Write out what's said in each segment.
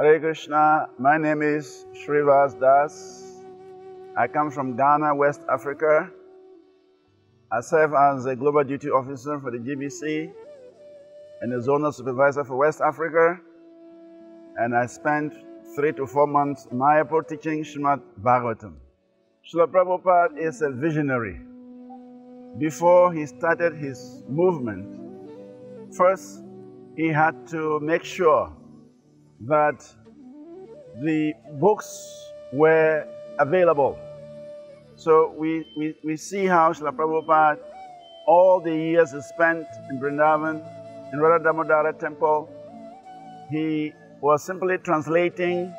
Hare Krishna, my name is Shrivas Das. I come from Ghana, West Africa. I serve as a Global Duty Officer for the GBC and a Zonal Supervisor for West Africa. And I spent three to four months in Mayapur teaching Srimad Bhagavatam. Srila Prabhupada is a visionary. Before he started his movement, first he had to make sure that the books were available. So we, we, we see how Srila Prabhupada, all the years he spent in Vrindavan, in Radha Damodara temple, he was simply translating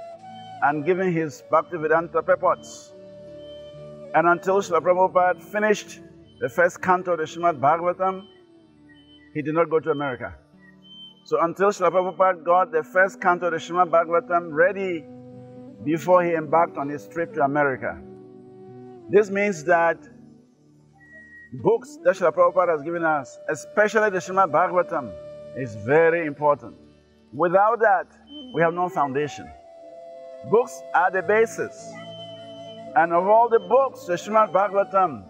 and giving his Bhaktivedanta purports. And until Srila Prabhupada finished the first canto of the Srimad Bhagavatam, he did not go to America. So until Srila Prabhupada got the first canto of the Srimad Bhagavatam ready before he embarked on his trip to America. This means that books that Srila Prabhupada has given us, especially the Srimad Bhagavatam, is very important. Without that, we have no foundation. Books are the basis. And of all the books, the Srimad Bhagavatam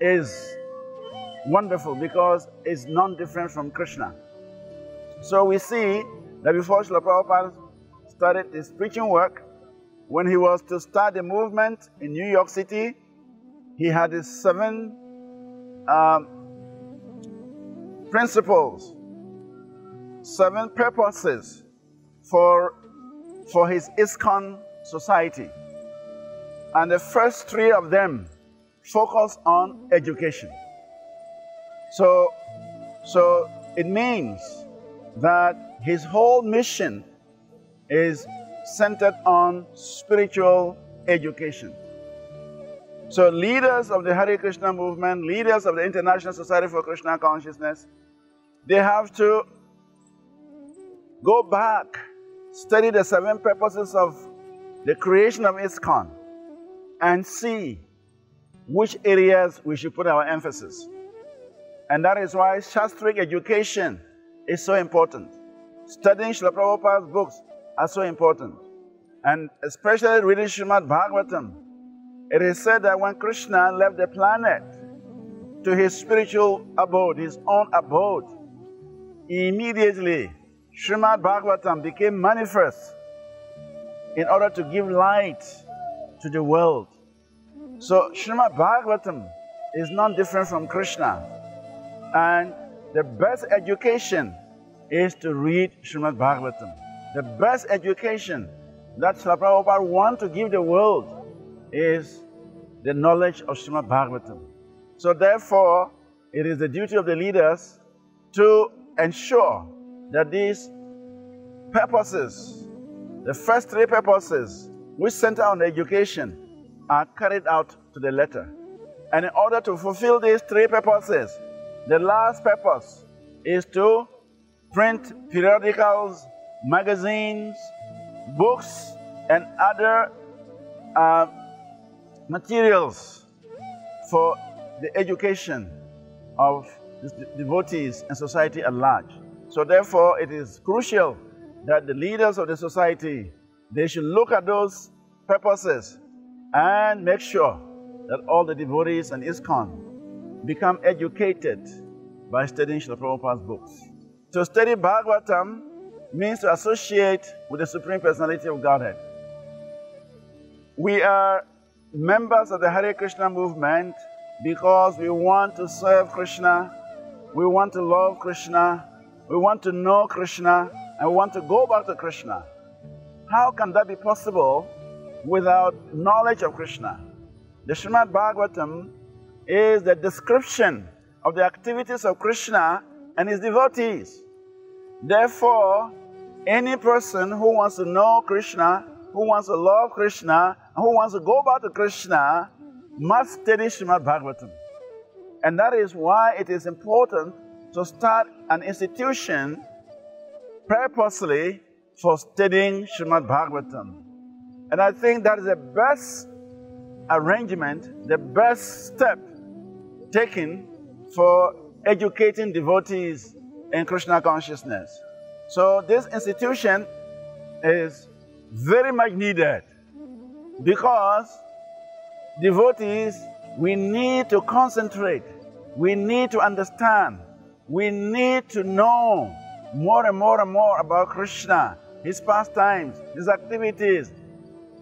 is wonderful because it's non different from Krishna. So we see that before Srila Prabhupada started his preaching work, when he was to start the movement in New York City, he had his seven um, principles, seven purposes for, for his ISKCON society. And the first three of them focus on education. So, so it means that his whole mission is centered on spiritual education. So, leaders of the Hare Krishna movement, leaders of the International Society for Krishna Consciousness, they have to go back, study the seven purposes of the creation of ISKCON, and see which areas we should put our emphasis. And that is why Shastric education is so important. Studying Srila Prabhupada's books are so important. And especially reading Srimad Bhagavatam. It is said that when Krishna left the planet to his spiritual abode, his own abode, immediately Srimad Bhagavatam became manifest in order to give light to the world. So Srimad Bhagavatam is not different from Krishna. And the best education is to read Srimad Bhagavatam. The best education that Srila Prabhupada wants to give the world is the knowledge of Srimad Bhagavatam. So therefore, it is the duty of the leaders to ensure that these purposes, the first three purposes, which center on education, are carried out to the letter. And in order to fulfill these three purposes, the last purpose is to print periodicals, magazines, books, and other uh, materials for the education of the devotees and society at large. So therefore, it is crucial that the leaders of the society, they should look at those purposes and make sure that all the devotees and ISKCON become educated by studying Srila Prabhupada's books. To study Bhagavatam means to associate with the Supreme Personality of Godhead. We are members of the Hare Krishna movement because we want to serve Krishna, we want to love Krishna, we want to know Krishna, and we want to go back to Krishna. How can that be possible without knowledge of Krishna? The Srimad Bhagavatam is the description of the activities of Krishna and his devotees. Therefore, any person who wants to know Krishna, who wants to love Krishna, who wants to go back to Krishna, must study Srimad Bhagavatam. And that is why it is important to start an institution purposely for studying Srimad Bhagavatam. And I think that is the best arrangement, the best step taken for educating devotees in Krishna consciousness. So this institution is very much needed because devotees, we need to concentrate, we need to understand, we need to know more and more and more about Krishna, his pastimes, his activities,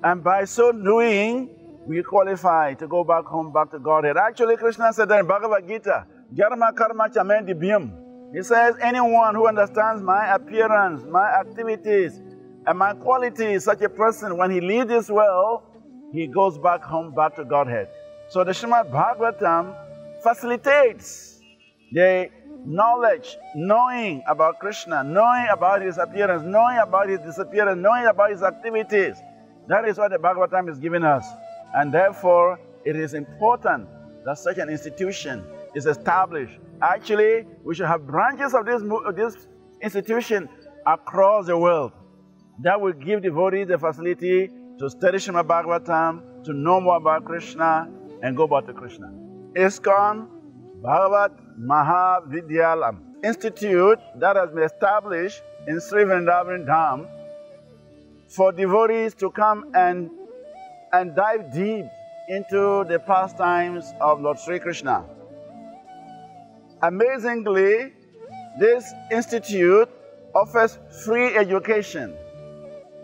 and by so doing, we qualify to go back home, back to Godhead. Actually, Krishna said in Bhagavad Gita, janma karma ca me divyam. He says, anyone who understands my appearance, my activities, and my qualities, such a person, when he leaves this world, he goes back home, back to Godhead. So the Srimad Bhagavatam facilitates the knowledge, knowing about Krishna, knowing about his appearance, knowing about his disappearance, knowing about his activities. That is what the Bhagavatam is giving us. And therefore, it is important that such an institution is established. Actually, we should have branches of this, this institution across the world that will give devotees the facility to study Srimad Bhagavatam, to know more about Krishna, and go back to Krishna. ISKCON Bhagavat Mahavidyalaya Institute that has been established in Sri Vrindavan Dham for devotees to come and, and dive deep into the pastimes of Lord Sri Krishna. Amazingly, this institute offers free education.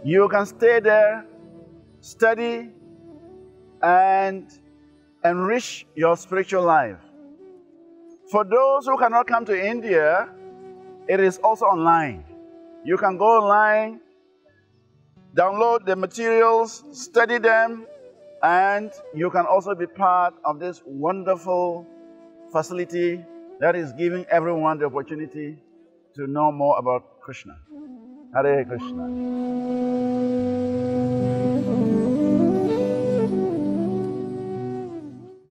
You can stay there, study, and enrich your spiritual life. For those who cannot come to India, it is also online. You can go online, download the materials, study them, and you can also be part of this wonderful facility that is giving everyone the opportunity to know more about Krishna. Hare Krishna.